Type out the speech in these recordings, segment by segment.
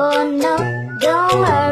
for no, don't worry.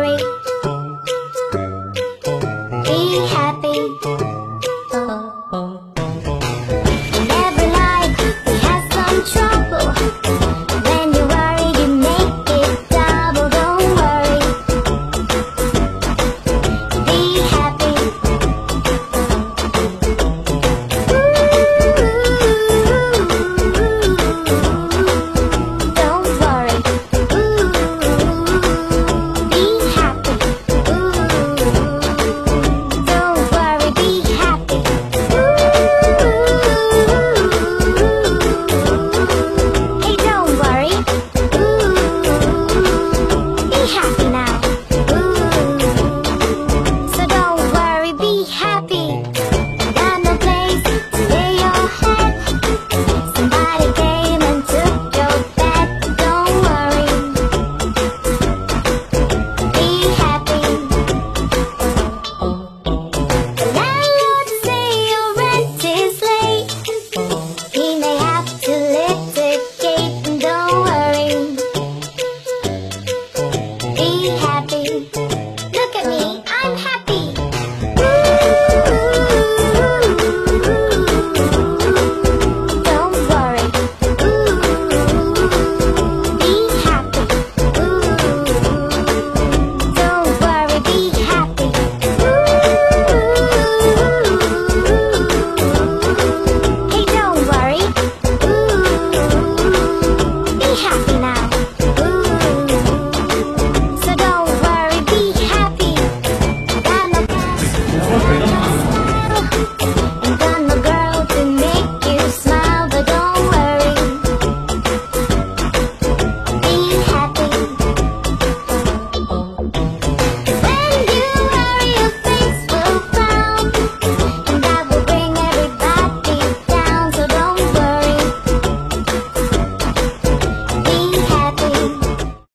Thank you. Thank you.